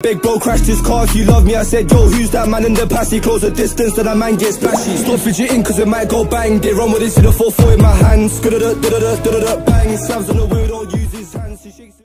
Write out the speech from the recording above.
Big bro crashed his car, if you love me. I said yo who's that man in the past? He closed the distance then that man gets bashy. Stop fidgeting cause it might go bang. They run with it see the 4-4 in my hands. Bang. On the wheel don't use his hands.